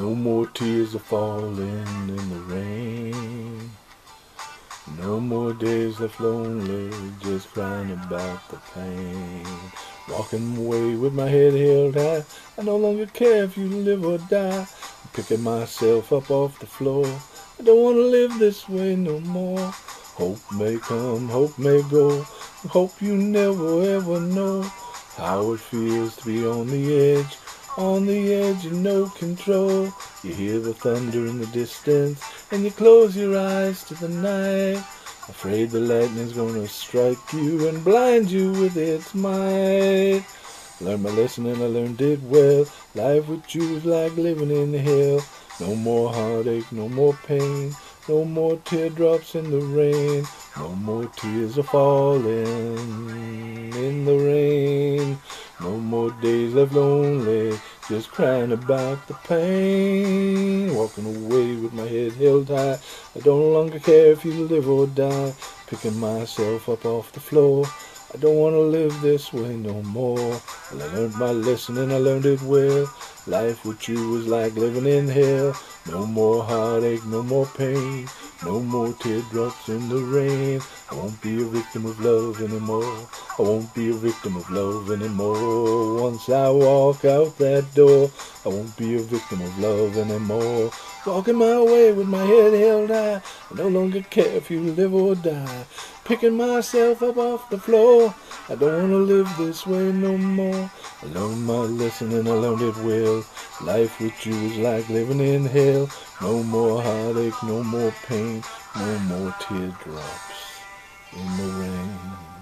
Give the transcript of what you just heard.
No more tears are falling in the rain. No more days left lonely, just crying about the pain. Walking away with my head held high. I no longer care if you live or die. I'm picking myself up off the floor. I don't want to live this way no more. Hope may come, hope may go. Hope you never ever know how it feels to be on the edge. On the edge of no control. You hear the thunder in the distance and you close your eyes to the night. Afraid the lightning's gonna strike you and blind you with its might. Learned my lesson and I learned it well. Life with you is like living in the hell. No more heartache, no more pain. No more teardrops in the rain. No more tears are falling in the rain. Days left lonely, just crying about the pain. Walking away with my head held high. I don't longer care if you live or die. Picking myself up off the floor. I don't want to live this way no more. And I learned my lesson and I learned it well. Life with you was like living in hell. No more heartache, no more pain. No more teardrops in the rain. I won't be a victim of love anymore. I won't be a victim of love anymore. Once I walk out that door, I won't be a victim of love anymore. Walking my way with my head held high. I no longer care if you live or die. Picking myself up off the floor. I don't want to live this way no more. I learned my lesson and I learned it well. Life with you is like living in hell. No more heartache, no more pain, no more teardrops in the rain.